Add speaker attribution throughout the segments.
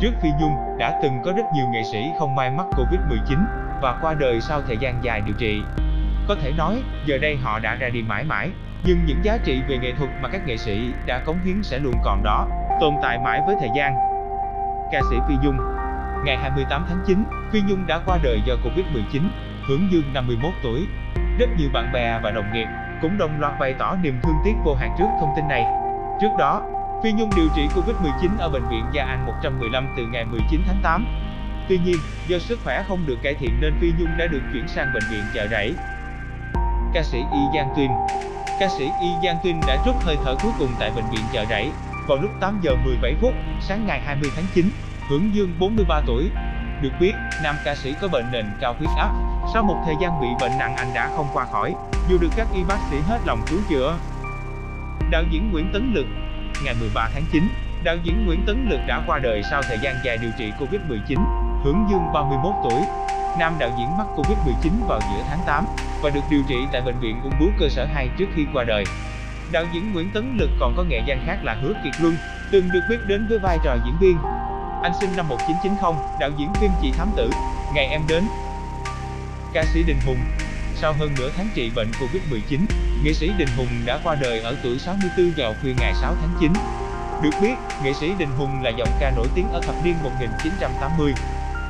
Speaker 1: Trước Phi Nhung, đã từng có rất nhiều nghệ sĩ không may mắc Covid-19 và qua đời sau thời gian dài điều trị. Có thể nói, giờ đây họ đã ra đi mãi mãi, nhưng những giá trị về nghệ thuật mà các nghệ sĩ đã cống hiến sẽ luôn còn đó, tồn tại mãi với thời gian. Ca sĩ Phi Nhung Ngày 28 tháng 9, Phi Nhung đã qua đời do Covid-19, hưởng dương 51 tuổi. Rất nhiều bạn bè và đồng nghiệp cũng đồng loạt bày tỏ niềm thương tiếc vô hạn trước thông tin này. Trước đó, Phi Nhung điều trị Covid-19 ở Bệnh viện Gia An 115 từ ngày 19 tháng 8. Tuy nhiên, do sức khỏe không được cải thiện nên Phi Nhung đã được chuyển sang Bệnh viện Chợ Rẫy. Ca sĩ Y Giang Tuyên Ca sĩ Y Giang Tuyên đã rút hơi thở cuối cùng tại Bệnh viện Chợ Rẫy vào lúc 8 giờ 17 phút sáng ngày 20 tháng 9, hưởng dương 43 tuổi. Được biết, nam ca sĩ có bệnh nền cao huyết áp. Sau một thời gian bị bệnh nặng anh đã không qua khỏi, dù được các y bác sĩ hết lòng cứu chữa. Đạo diễn Nguyễn Tấn Lực Ngày 13 tháng 9, đạo diễn Nguyễn Tấn Lực đã qua đời sau thời gian dài điều trị Covid-19, hưởng dương 31 tuổi. Nam đạo diễn mắc Covid-19 vào giữa tháng 8 và được điều trị tại Bệnh viện Ung bướu cơ sở 2 trước khi qua đời. Đạo diễn Nguyễn Tấn Lực còn có nghệ danh khác là Hứa Kiệt Luân, từng được biết đến với vai trò diễn viên. Anh sinh năm 1990, đạo diễn phim Chị Thám Tử, Ngày Em Đến. Ca sĩ Đình Hùng Sau hơn nửa tháng trị bệnh Covid-19, nghệ sĩ Đình Hùng đã qua đời ở tuổi 64 vào khuya ngày 6 tháng 9. Được biết, nghệ sĩ Đình Hùng là giọng ca nổi tiếng ở thập niên 1980.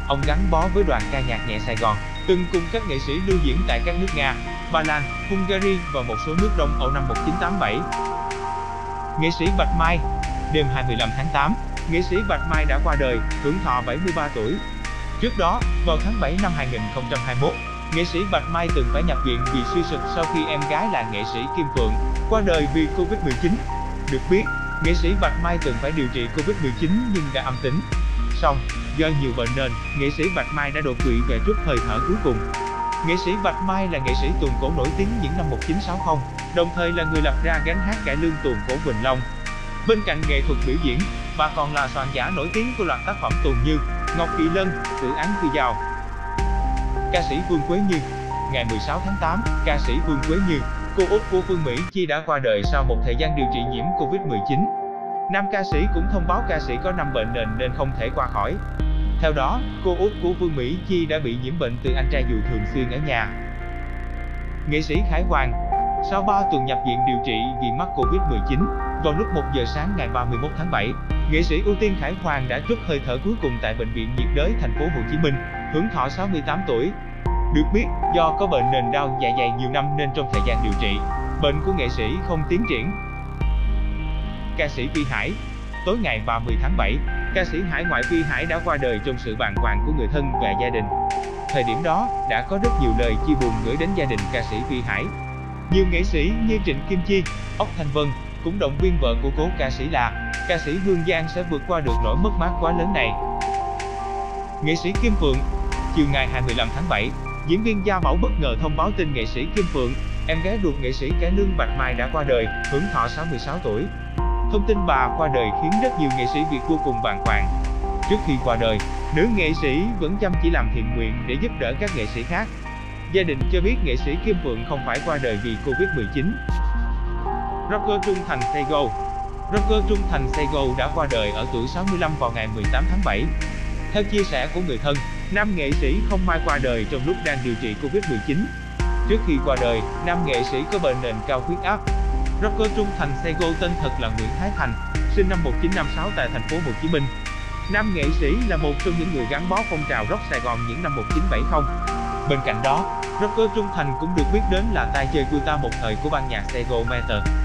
Speaker 1: Ông gắn bó với đoàn ca nhạc nhẹ Sài Gòn, từng cùng các nghệ sĩ lưu diễn tại các nước Nga, Ba Lan, Hungary và một số nước Đông Âu năm 1987. Nghệ sĩ Bạch Mai Đêm 25 tháng 8, nghệ sĩ Bạch Mai đã qua đời, hưởng thọ 73 tuổi. Trước đó, vào tháng 7 năm 2021, nghệ sĩ Bạch Mai từng phải nhập viện vì suy sụp sau khi em gái là nghệ sĩ Kim Phượng qua đời vì Covid-19. Được biết, nghệ sĩ Bạch Mai từng phải điều trị Covid-19 nhưng đã âm tính. Song, do nhiều bệnh nền, nghệ sĩ Bạch Mai đã đột quỵ về trước hơi thở cuối cùng. Nghệ sĩ Bạch Mai là nghệ sĩ tuồng cổ nổi tiếng những năm 1960, đồng thời là người lập ra gánh hát cải lương tuồng cổ Quỳnh Long. Bên cạnh nghệ thuật biểu diễn, bà còn là soạn giả nổi tiếng của loạt tác phẩm tuồng như Ngọc Kỳ Lân, Tử án Phi Giào. Ca sĩ Vương Quế Như Ngày 16 tháng 8, ca sĩ Vương Quế Như, cô út của Phương Mỹ Chi đã qua đời sau một thời gian điều trị nhiễm Covid-19. Nam ca sĩ cũng thông báo ca sĩ có năm bệnh nền nên không thể qua khỏi. Theo đó, cô út của Vương Mỹ Chi đã bị nhiễm bệnh từ anh trai dù thường xuyên ở nhà. Nghệ sĩ Khải Hoàng Sau 3 tuần nhập viện điều trị vì mắc Covid-19, vào lúc 1 giờ sáng ngày 31 tháng 7, nghệ sĩ ưu tiên Khải Hoàng đã trút hơi thở cuối cùng tại bệnh viện nhiệt đới thành phố Hồ Chí Minh, hưởng thọ 68 tuổi. Được biết, do có bệnh nền đau dạ dày nhiều năm nên trong thời gian điều trị, bệnh của nghệ sĩ không tiến triển. Ca sĩ Vi Hải Tối ngày 30 tháng 7, ca sĩ hải ngoại Vi Hải đã qua đời trong sự bàng hoàng của người thân và gia đình. Thời điểm đó, đã có rất nhiều lời chia buồn gửi đến gia đình ca sĩ Vi Hải. Nhiều nghệ sĩ như Trịnh Kim Chi, Ốc Thanh Vân cũng động viên vợ của cố ca sĩ là ca sĩ Hương Giang sẽ vượt qua được nỗi mất mát quá lớn này. Nghệ sĩ Kim Phượng Chiều ngày 25 tháng 7, diễn viên Gia Bảo bất ngờ thông báo tin nghệ sĩ Kim Phượng, em gái ruột nghệ sĩ cải lương Bạch Mai đã qua đời, hưởng thọ 66 tuổi. Thông tin bà qua đời khiến rất nhiều nghệ sĩ Việt vô cùng bàng hoàng. Trước khi qua đời, nữ nghệ sĩ vẫn chăm chỉ làm thiện nguyện để giúp đỡ các nghệ sĩ khác. Gia đình cho biết nghệ sĩ Kim Phượng không phải qua đời vì Covid-19. Rocker Trung Thành Sego Rocker Trung Thành Sego đã qua đời ở tuổi 65 vào ngày 18 tháng 7. Theo chia sẻ của người thân, nam nghệ sĩ không may qua đời trong lúc đang điều trị Covid-19. Trước khi qua đời, nam nghệ sĩ có bệnh nền cao huyết áp, Rocker Trung Thành Sego tên thật là Nguyễn Thái Thành, sinh năm 1956 tại thành phố Hồ Chí Minh. Nam nghệ sĩ là một trong những người gắn bó phong trào rock Sài Gòn những năm 1970. Bên cạnh đó, Rocker Trung Thành cũng được biết đến là tay chơi guitar một thời của ban nhạc Sego Matter.